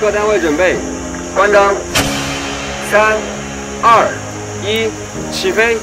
各单位准备。关灯。三二一起飞。